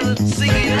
girls singing.